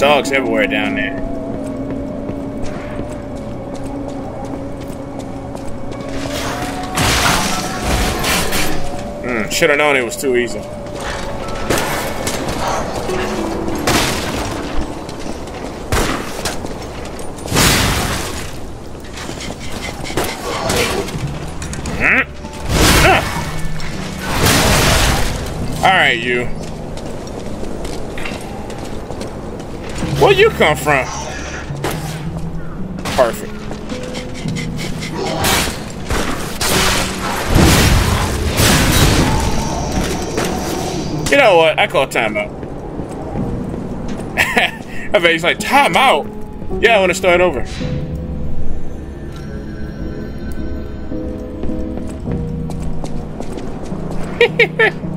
Dogs everywhere down there. Mm, Should have known it was too easy. Mm. Ah. All right, you. Where you come from? Perfect. You know what? I call timeout. I bet he's like, timeout? Yeah, I want to start over.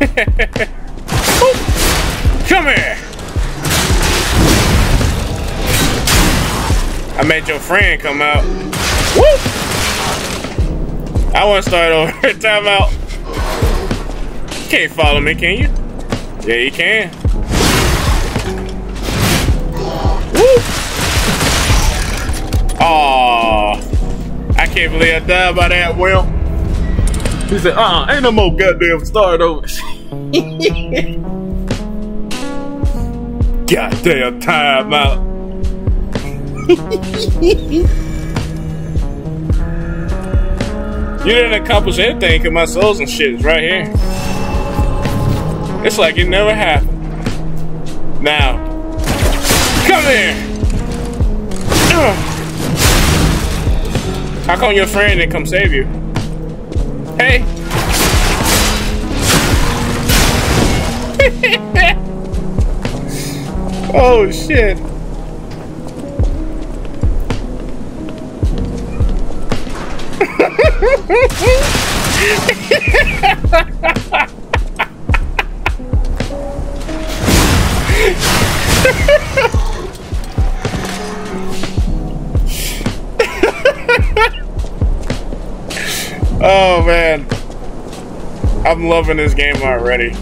Come here! I made your friend come out. I want to start over. Time out. Can't follow me, can you? Yeah, you can. Woo! Aww. I can't believe I died by that wimp. He said, uh, ain't no more goddamn start over. goddamn time out. you didn't accomplish anything because my souls and shit is right here. It's like it never happened. Now, come here. How come your friend didn't come save you? Hey. oh shit. oh man. I'm loving this game already.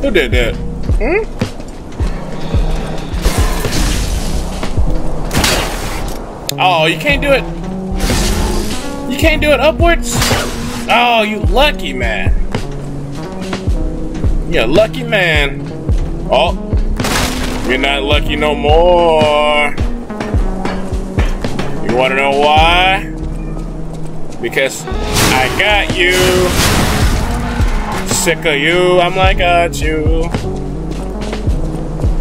Who did that? Hmm? Oh, you can't do it. You can't do it upwards? Oh, you lucky man. You're a lucky man. Oh, you're not lucky no more. You wanna know why? Because I got you. Sick of you, I'm like, uh, got you.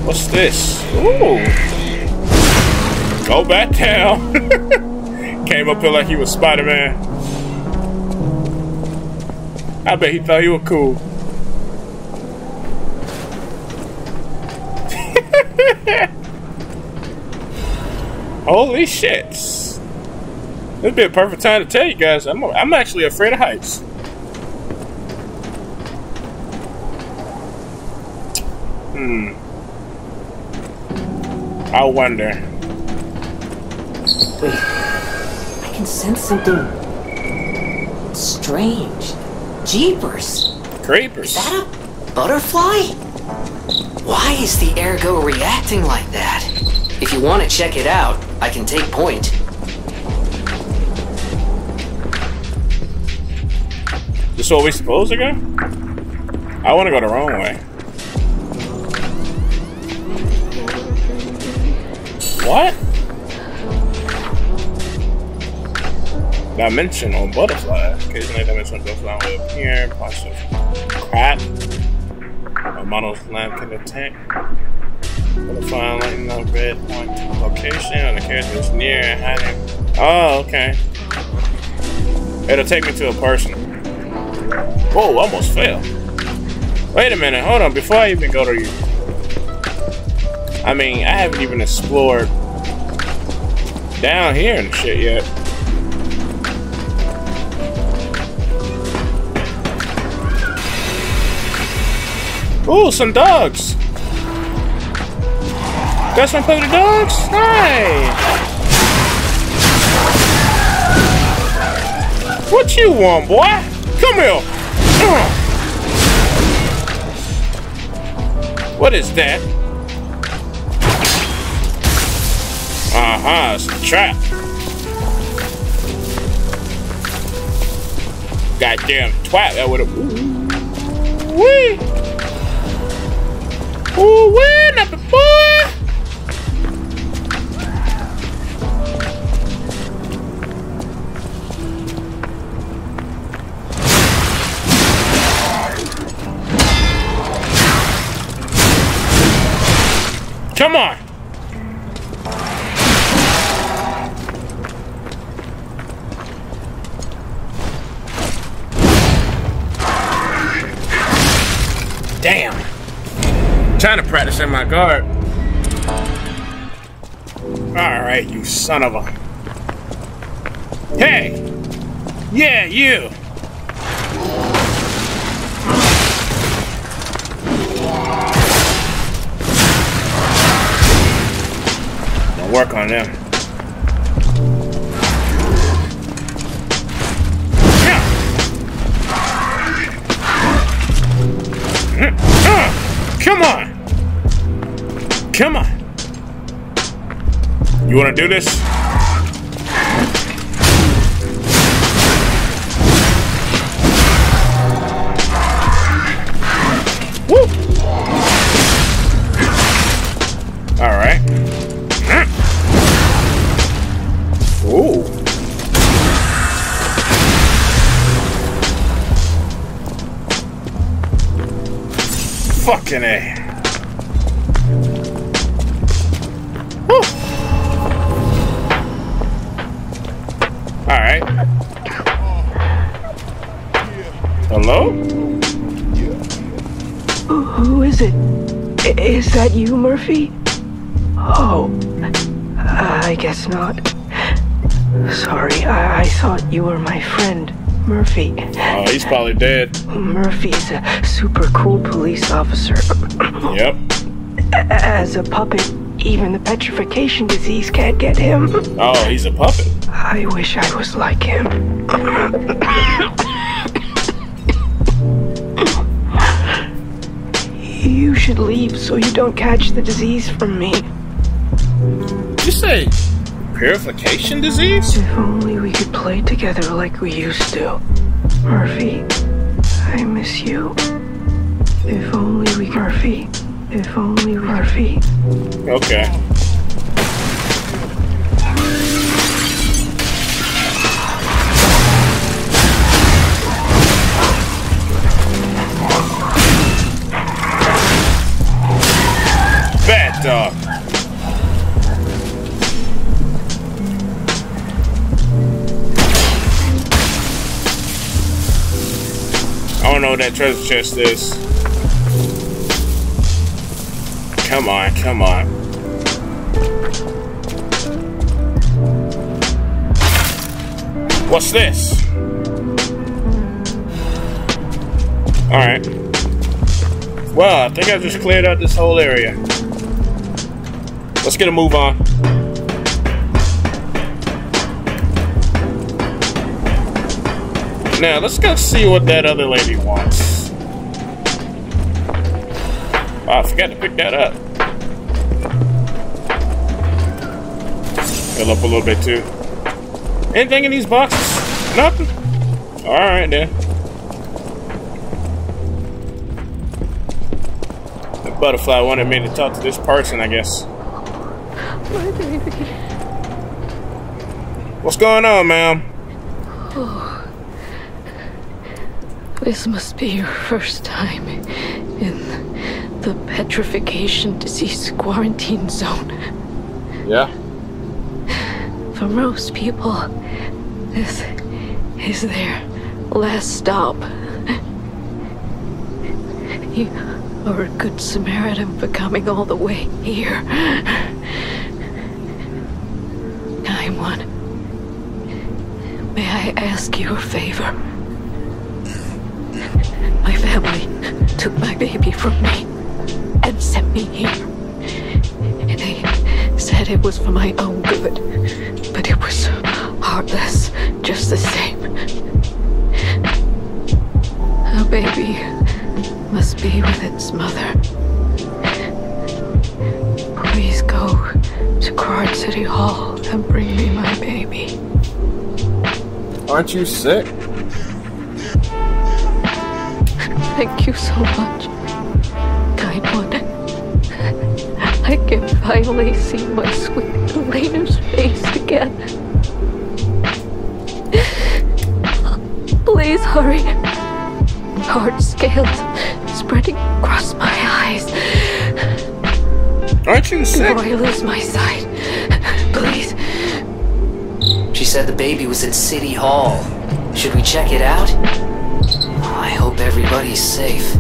What's this? Ooh. Go back down. Came up here like he was Spider-Man. I bet he thought you were cool. Holy shit. This would be a perfect time to tell you guys, I'm, I'm actually afraid of heights. Hmm. I wonder. Wait, I can sense something strange. Jeepers. Creepers. Is that a butterfly? Why is the ergo reacting like that? If you want to check it out, I can take point. This where we supposed to go? I want to go the wrong way. What? Dimension on butterfly. Occasionally dimension butterfly will appear. Positive crap. A model's lamp can attack. Butterfly lightning on red point location on the character is near and hiding. Oh, okay. It'll take me to a person. Whoa, almost fell. Wait a minute, hold on, before I even go to you. I mean, I haven't even explored down here and shit yet. Ooh, some dogs. Play with the dogs? Nice. What you want, boy? Come here. What is that? Uh-huh, it's a trap. Goddamn twat, that would've... Wee! Ooh, wee, not the! Come on! Trying to practice in my guard. Alright, you son of a. Hey! Yeah, you! I'll work on them. Come on! You wanna do this? Woo! Alright. Hmm. Ooh. Fucking A. that you, Murphy? Oh, I guess not. Sorry, I, I thought you were my friend, Murphy. Oh, he's probably dead. Murphy's a super cool police officer. Yep. As a puppet, even the petrification disease can't get him. Oh, he's a puppet. I wish I was like him. You should leave so you don't catch the disease from me. You say purification disease? If only we could play together like we used to. Murphy, I miss you. If only we could. Murphy. If only we Murphy. Okay. Don't know what that treasure chest is. Come on, come on. What's this? Alright. Well, I think I just cleared out this whole area. Let's get a move on. Now, let's go see what that other lady wants. Oh, I forgot to pick that up. Fill up a little bit too. Anything in these boxes? Nothing? Alright then. The butterfly wanted me to talk to this person, I guess. My baby. What's going on, ma'am? Oh, This must be your first time in the petrification disease quarantine zone. Yeah? For most people, this is their last stop. You are a good Samaritan for coming all the way here. I'm one. May I ask you a favor? Family took my baby from me and sent me here. They said it was for my own good, but it was heartless just the same. A baby must be with its mother. Please go to Krat City Hall and bring me my baby. Aren't you sick? Thank you so much, kind one. I can finally see my sweet Elena's face again. Please hurry. Hard scales spreading across my eyes. Aren't you sick? Before I lose my sight. Please. She said the baby was at City Hall. Should we check it out? Hope everybody's safe.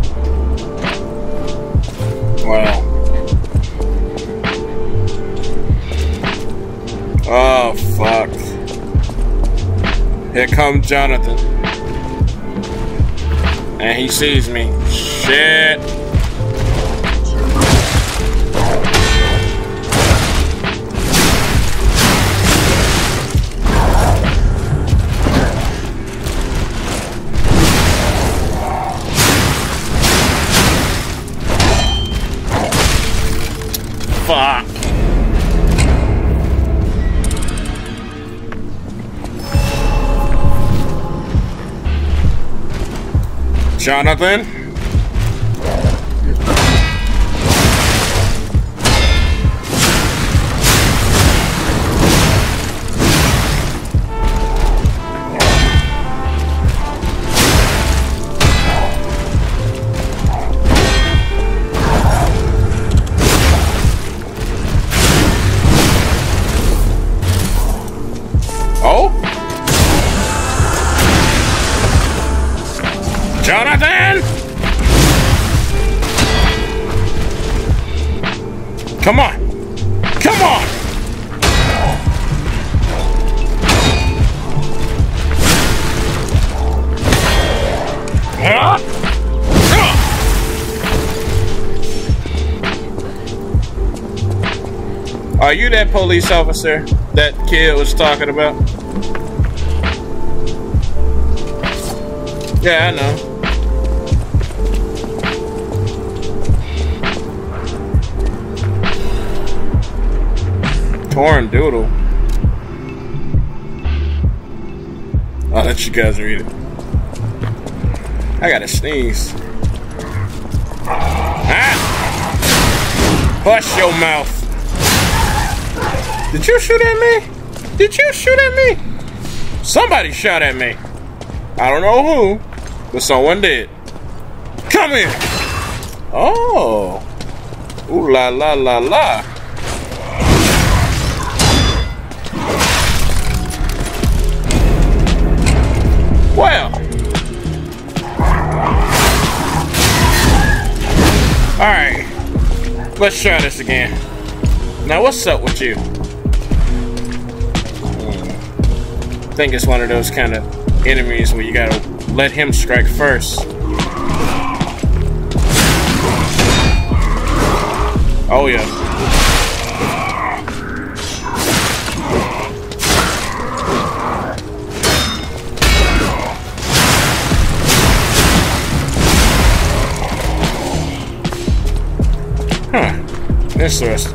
Wow. Oh, fuck. Here comes Jonathan. And he sees me. Shit. Fuck. Jonathan? Are you that police officer that kid was talking about? Yeah, I know. Torn doodle. I'll let you guys read it. I gotta sneeze. Ah! Hush your mouth. Did you shoot at me? Did you shoot at me? Somebody shot at me. I don't know who, but someone did. Come here. Oh. Ooh la la la la. Well. Alright. Let's try this again. Now, what's up with you? Think it's one of those kind of enemies where you gotta let him strike first. Oh, yeah. Huh. Interesting.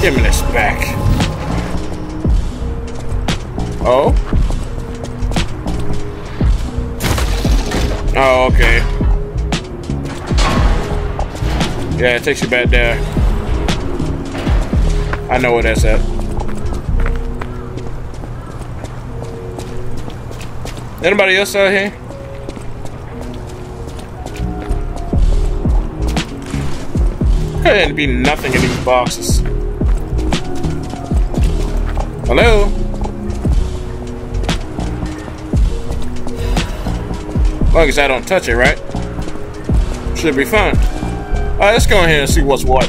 Give me this back. Oh? Oh, okay. Yeah, it takes you back there. I know where that's at. Anybody else out here? There ain't be nothing in these boxes. Hello? Long as I don't touch it, right? Should be fine. Alright, let's go in here and see what's what.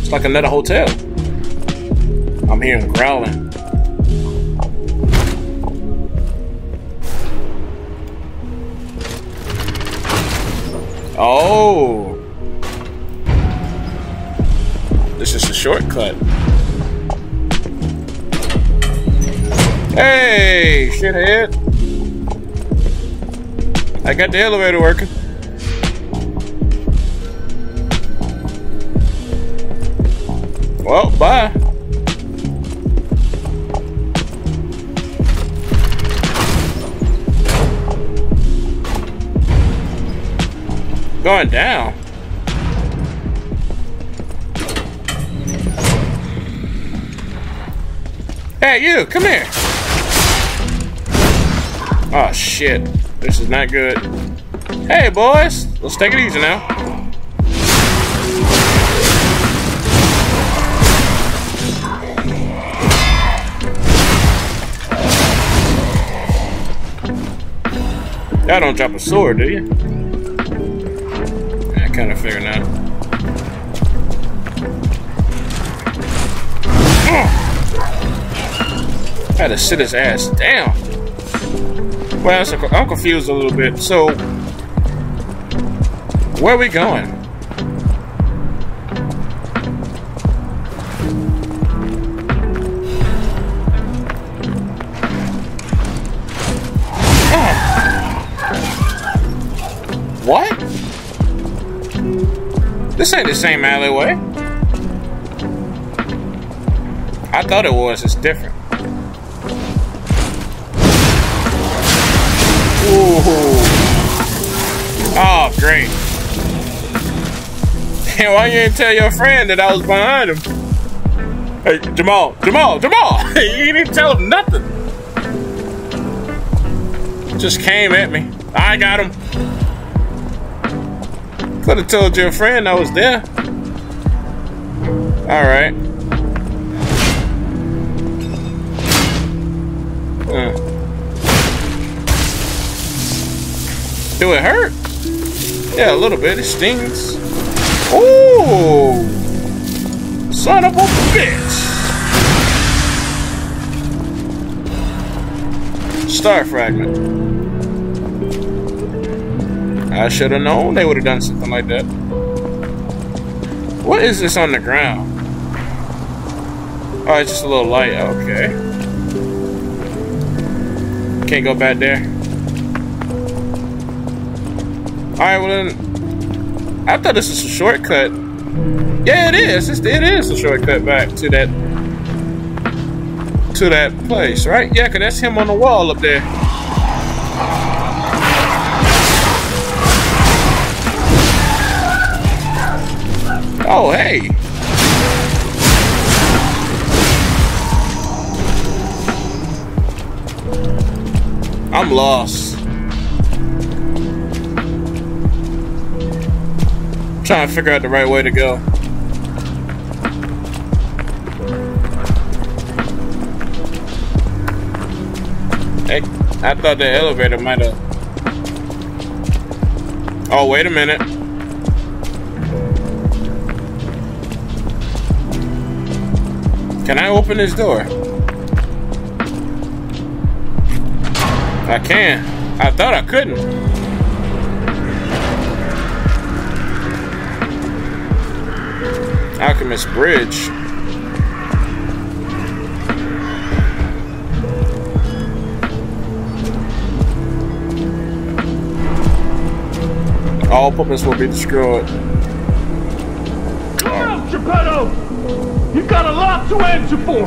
It's like another hotel. I'm hearing growling. Oh. This is a shortcut. Hey, shithead. I got the elevator working. Well, bye. Going down. Hey, you, come here. Oh, shit. This is not good. Hey, boys. Let's take it easy now. Y'all don't drop a sword, do you? I kind of figure now. Had to sit his ass down. Well, so I'm confused a little bit. So, where are we going? What? This ain't the same alleyway. I thought it was. It's different. Ooh. Oh, great. Why you didn't tell your friend that I was behind him? Hey, Jamal, Jamal, Jamal! you didn't tell him nothing. Just came at me. I got him. Could have told your friend I was there. All right. Uh. Do it hurt? Yeah, a little bit. It stings. Ooh! Son of a bitch! Star fragment. I should have known they would have done something like that. What is this on the ground? Oh, it's just a little light. Okay. Can't go back there. Alright, well then. I thought this was a shortcut. Yeah, it is. It's, it is a shortcut back to that to that place, right? Yeah, cause that's him on the wall up there. Oh, hey. I'm lost. Trying to figure out the right way to go. Hey, I thought the elevator might have. Oh, wait a minute. Can I open this door? I can. I thought I couldn't. Alchemist Bridge. All puppets will be destroyed. Come on, Geppetto! You've got a lot to answer for!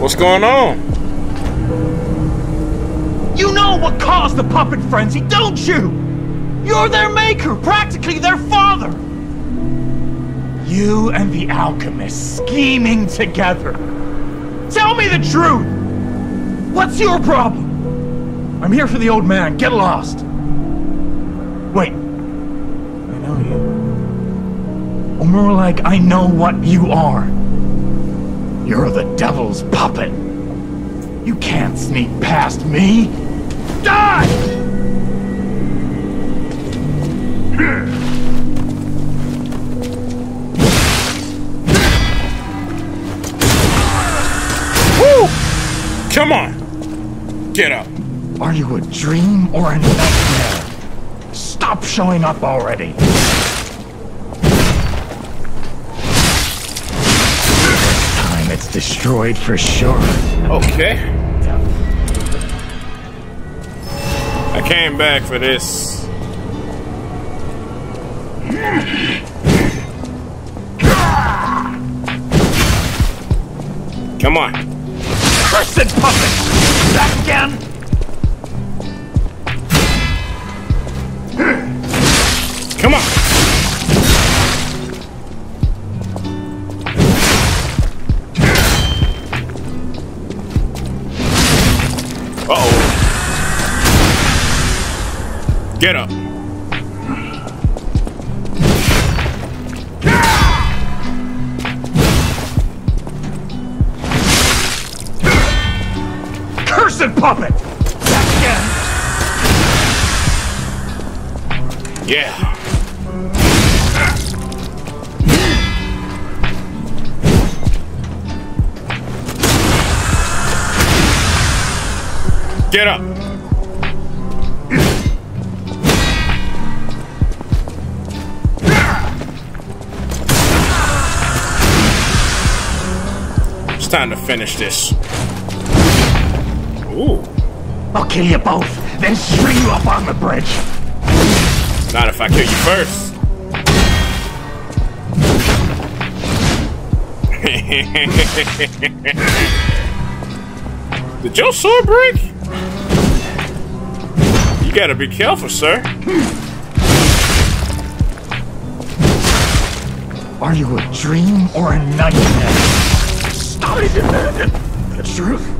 What's going on? Know what caused the puppet frenzy, don't you? You're their maker, practically their father! You and the alchemist scheming together. Tell me the truth! What's your problem? I'm here for the old man. Get lost. Wait. I know you. Or more like, I know what you are. You're the devil's puppet. You can't sneak past me. Die! Woo! Come on. Get up. Are you a dream or a nightmare? stop showing up already? Time it's destroyed for sure. Okay. Came back for this. Come on. Cursed puppet! Back again? Come on. Get up. Cursed puppet! Again? Yeah. Get up. Time to finish this. Ooh. I'll kill you both, then string you up on the bridge. Not if I kill you first. Did your sword break? You gotta be careful, sir. Are you a dream or a nightmare? I demanded the truth. Now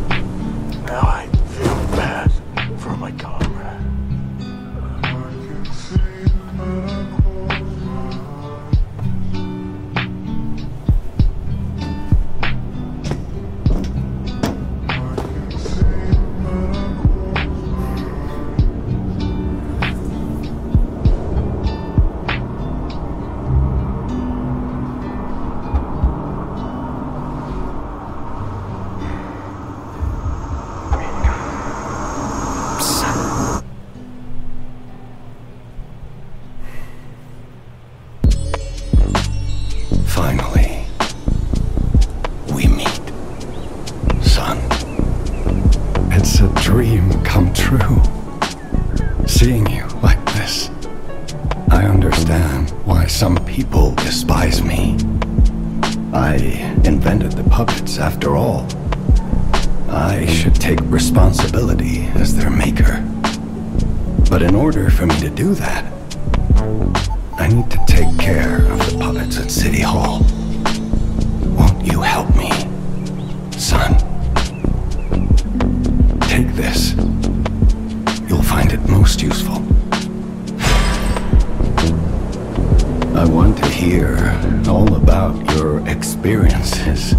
experiences,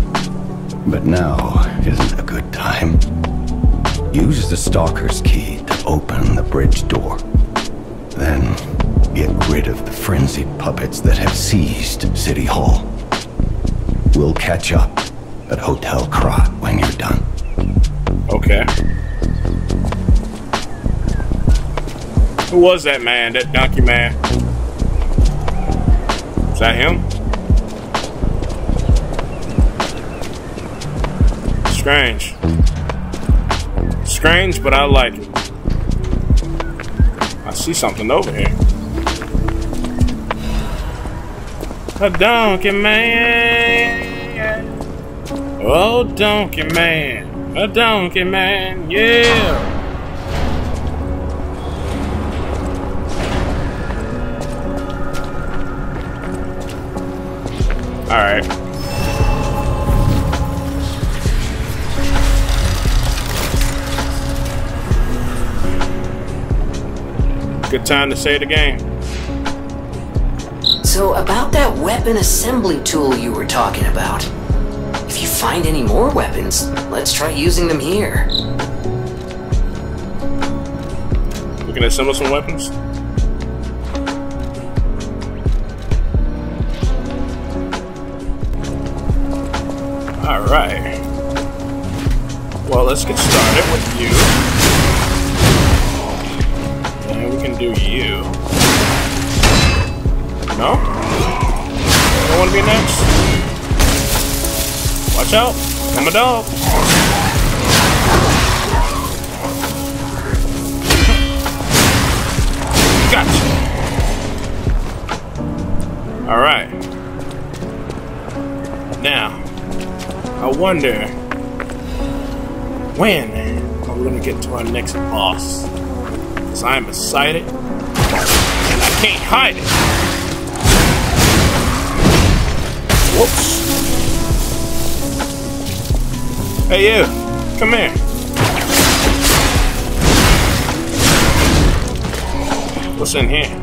but now isn't a good time. Use the Stalker's key to open the bridge door. Then get rid of the frenzied puppets that have seized City Hall. We'll catch up at Hotel Krat when you're done. Okay. Who was that man? That donkey man? Is that him? Strange. Strange, but I like it. I see something over here. A donkey man. Oh, donkey man. A donkey man. Yeah. Good time to say it again. So, about that weapon assembly tool you were talking about. If you find any more weapons, let's try using them here. We can assemble some weapons. All right. Well, let's get started with you. Do you. No? Don't want to be next? Watch out. I'm a dog. Gotcha. Alright. Now, I wonder when are we gonna get to our next boss? Because I'm excited and I can't hide it. Whoops. Hey you, come here. What's in here?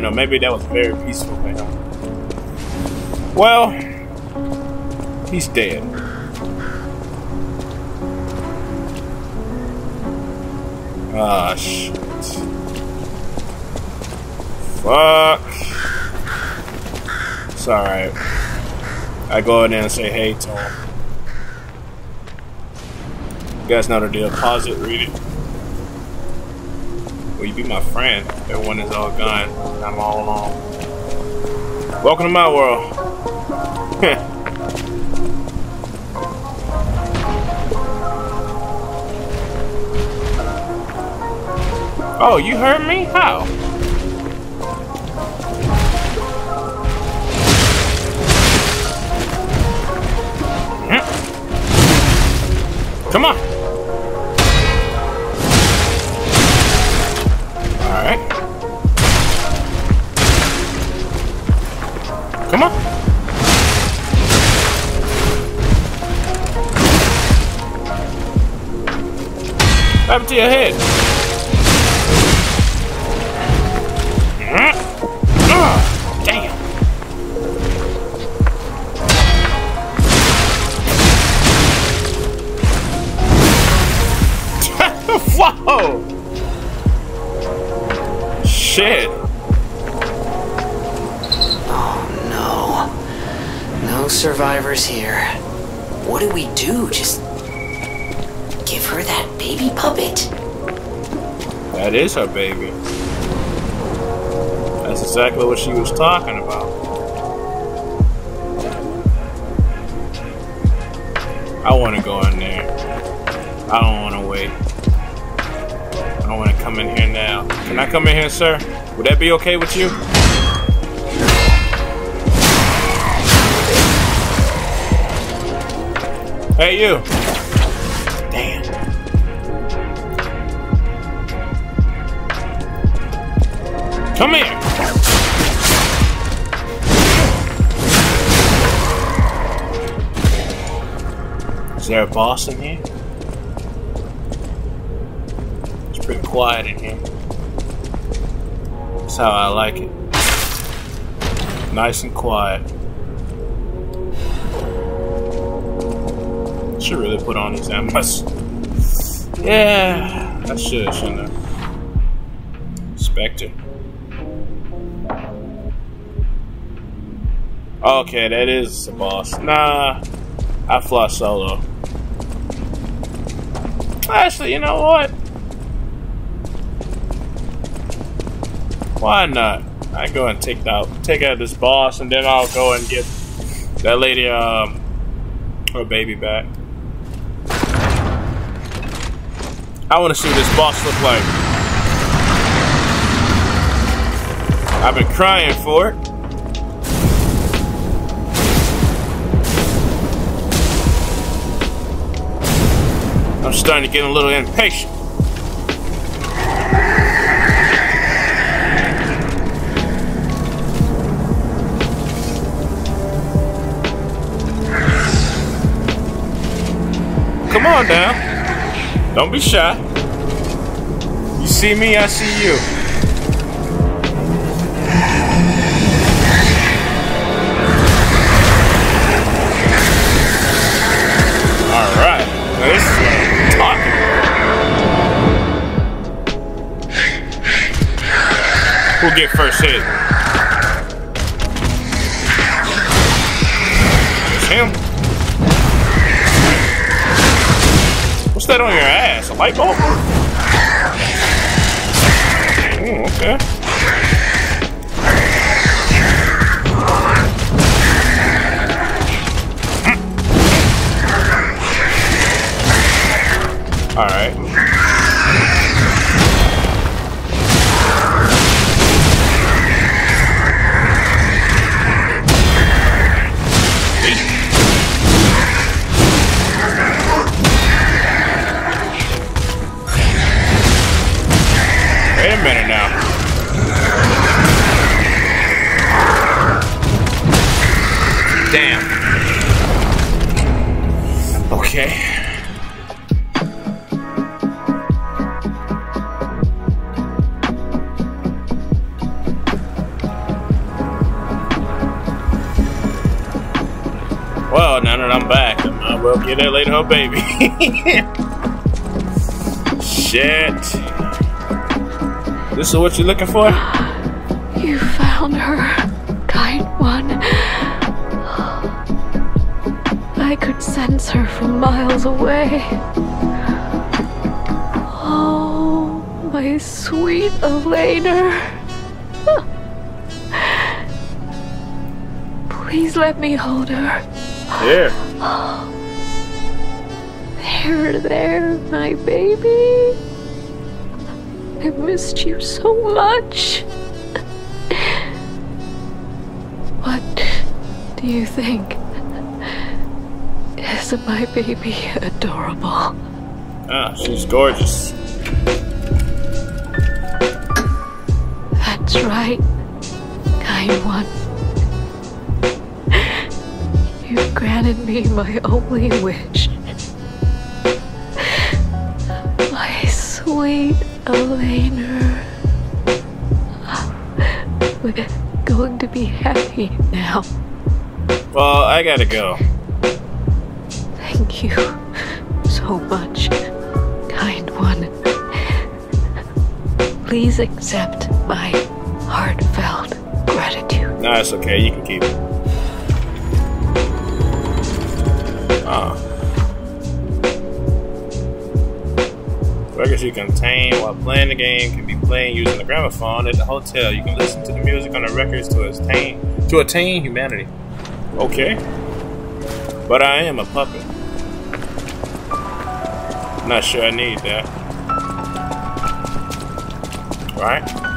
Do I, how do I know? Maybe that was very peaceful him. Well, he's dead. Ah, shit. Fuck. It's alright. I go in there and say hey to him. You guys know the deal. Pause it, read it. Will you be my friend? Everyone is all gone. I'm all alone. Welcome to my world. oh, you heard me? How? Hmm. Come on. Happened to your head? Damn. Whoa! Shit. No. No survivors here. That is her baby. That's exactly what she was talking about. I want to go in there. I don't want to wait. I don't want to come in here now. Can I come in here, sir? Would that be okay with you? Hey, you. Come here. Is there a boss in here? It's pretty quiet in here. That's how I like it. Nice and quiet. Should really put on these ammo. Yeah, I should, shouldn't I? Spectre. Okay, that is the boss. Nah, I fly solo. Actually, you know what? Why not? I go and take out take out this boss, and then I'll go and get that lady um her baby back. I want to see what this boss look like. I've been crying for it. I'm starting to get a little impatient. Come on now. Don't be shy. You see me, I see you. Get first hit? It's him. What's that on your ass? A light bulb? Ooh, okay. Hmm. Alright. Get that lady her baby. Shit. This is what you're looking for? You found her, kind one. I could sense her from miles away. Oh, my sweet Elena. Please let me hold her. Here. There, there, my baby. I missed you so much. What do you think? Isn't my baby adorable? Ah, she's gorgeous. That's right, kind one. You've granted me my only wish. Sweet Elena. We're going to be happy now. Well, I gotta go. Thank you so much, kind one. Please accept my heartfelt gratitude. Nah, it's okay. You can keep it. Ah. Records you contain while playing the game can be played using the gramophone at the hotel. You can listen to the music on the records to attain to attain humanity. Okay. But I am a puppet. Not sure I need that. Right?